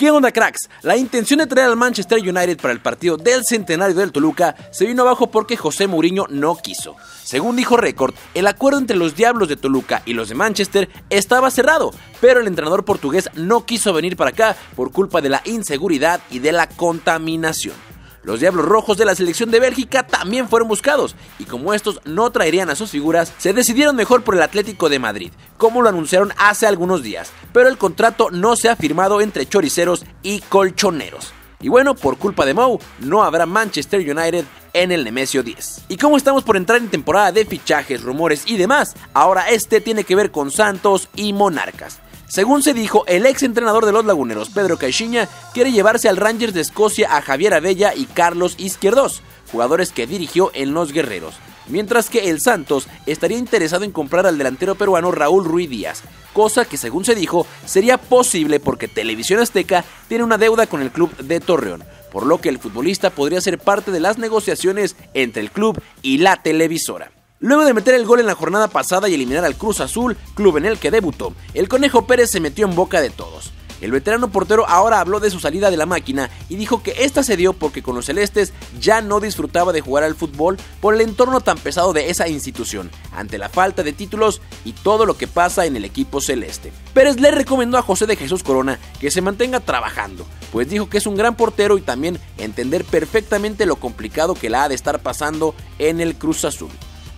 ¿Qué onda cracks? La intención de traer al Manchester United para el partido del centenario del Toluca se vino abajo porque José Mourinho no quiso. Según dijo Record, el acuerdo entre los Diablos de Toluca y los de Manchester estaba cerrado, pero el entrenador portugués no quiso venir para acá por culpa de la inseguridad y de la contaminación. Los Diablos Rojos de la selección de Bélgica también fueron buscados, y como estos no traerían a sus figuras, se decidieron mejor por el Atlético de Madrid, como lo anunciaron hace algunos días, pero el contrato no se ha firmado entre choriceros y colchoneros. Y bueno, por culpa de Mou, no habrá Manchester United en el Nemesio 10. Y como estamos por entrar en temporada de fichajes, rumores y demás, ahora este tiene que ver con Santos y Monarcas. Según se dijo, el ex entrenador de los Laguneros, Pedro Caixinha, quiere llevarse al Rangers de Escocia a Javier Abella y Carlos Izquierdos, jugadores que dirigió en Los Guerreros. Mientras que el Santos estaría interesado en comprar al delantero peruano Raúl Ruiz Díaz, cosa que según se dijo sería posible porque Televisión Azteca tiene una deuda con el club de Torreón, por lo que el futbolista podría ser parte de las negociaciones entre el club y la televisora. Luego de meter el gol en la jornada pasada y eliminar al Cruz Azul, club en el que debutó, el Conejo Pérez se metió en boca de todos. El veterano portero ahora habló de su salida de la máquina y dijo que esta se dio porque con los celestes ya no disfrutaba de jugar al fútbol por el entorno tan pesado de esa institución, ante la falta de títulos y todo lo que pasa en el equipo celeste. Pérez le recomendó a José de Jesús Corona que se mantenga trabajando, pues dijo que es un gran portero y también entender perfectamente lo complicado que la ha de estar pasando en el Cruz Azul.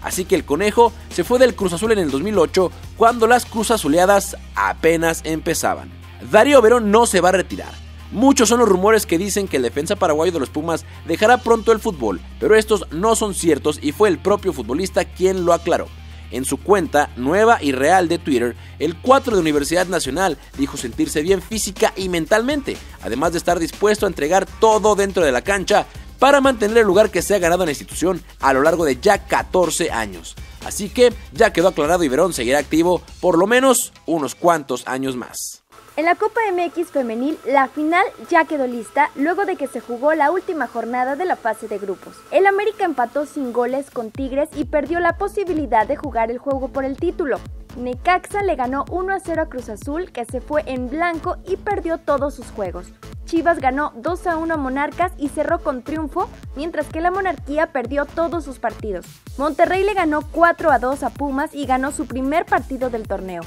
Así que el conejo se fue del Cruz Azul en el 2008 cuando las Cruz Azuleadas apenas empezaban. Darío Verón no se va a retirar. Muchos son los rumores que dicen que el defensa paraguayo de los Pumas dejará pronto el fútbol, pero estos no son ciertos y fue el propio futbolista quien lo aclaró. En su cuenta nueva y real de Twitter, el 4 de Universidad Nacional dijo sentirse bien física y mentalmente, además de estar dispuesto a entregar todo dentro de la cancha para mantener el lugar que se ha ganado en la institución a lo largo de ya 14 años. Así que ya quedó aclarado y Verón seguirá activo por lo menos unos cuantos años más. En la Copa MX femenil, la final ya quedó lista luego de que se jugó la última jornada de la fase de grupos. El América empató sin goles con Tigres y perdió la posibilidad de jugar el juego por el título. Necaxa le ganó 1 a 0 a Cruz Azul, que se fue en blanco y perdió todos sus juegos. Chivas ganó 2 a 1 a Monarcas y cerró con triunfo, mientras que la Monarquía perdió todos sus partidos. Monterrey le ganó 4 a 2 a Pumas y ganó su primer partido del torneo.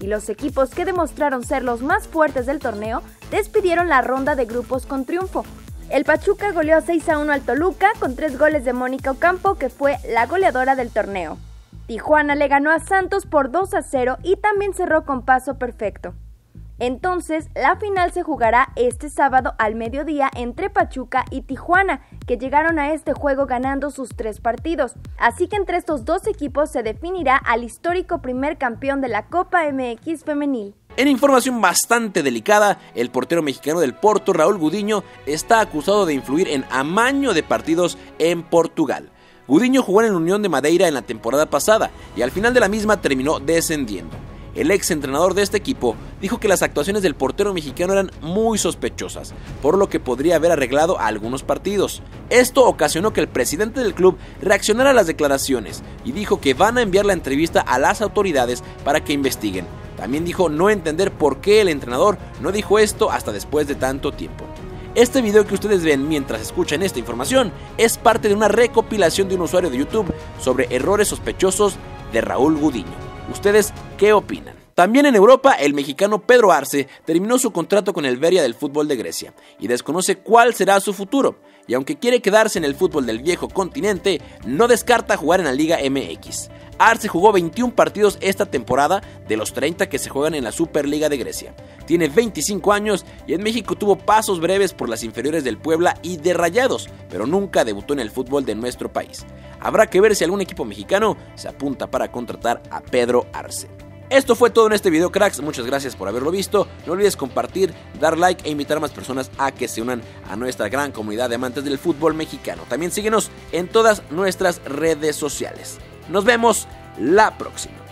Y los equipos que demostraron ser los más fuertes del torneo despidieron la ronda de grupos con triunfo. El Pachuca goleó 6 a 1 al Toluca con 3 goles de Mónica Ocampo, que fue la goleadora del torneo. Tijuana le ganó a Santos por 2 a 0 y también cerró con paso perfecto. Entonces, la final se jugará este sábado al mediodía entre Pachuca y Tijuana, que llegaron a este juego ganando sus tres partidos. Así que entre estos dos equipos se definirá al histórico primer campeón de la Copa MX femenil. En información bastante delicada, el portero mexicano del Porto, Raúl Gudiño, está acusado de influir en amaño de partidos en Portugal. Gudiño jugó en la Unión de Madeira en la temporada pasada y al final de la misma terminó descendiendo. El ex entrenador de este equipo dijo que las actuaciones del portero mexicano eran muy sospechosas, por lo que podría haber arreglado algunos partidos. Esto ocasionó que el presidente del club reaccionara a las declaraciones y dijo que van a enviar la entrevista a las autoridades para que investiguen. También dijo no entender por qué el entrenador no dijo esto hasta después de tanto tiempo. Este video que ustedes ven mientras escuchan esta información es parte de una recopilación de un usuario de YouTube sobre errores sospechosos de Raúl Gudiño. ¿Ustedes qué opinan? También en Europa, el mexicano Pedro Arce terminó su contrato con el Beria del fútbol de Grecia y desconoce cuál será su futuro. Y aunque quiere quedarse en el fútbol del viejo continente, no descarta jugar en la Liga MX. Arce jugó 21 partidos esta temporada de los 30 que se juegan en la Superliga de Grecia. Tiene 25 años y en México tuvo pasos breves por las inferiores del Puebla y de Rayados, pero nunca debutó en el fútbol de nuestro país. Habrá que ver si algún equipo mexicano se apunta para contratar a Pedro Arce. Esto fue todo en este video cracks, muchas gracias por haberlo visto, no olvides compartir, dar like e invitar a más personas a que se unan a nuestra gran comunidad de amantes del fútbol mexicano. También síguenos en todas nuestras redes sociales. Nos vemos la próxima.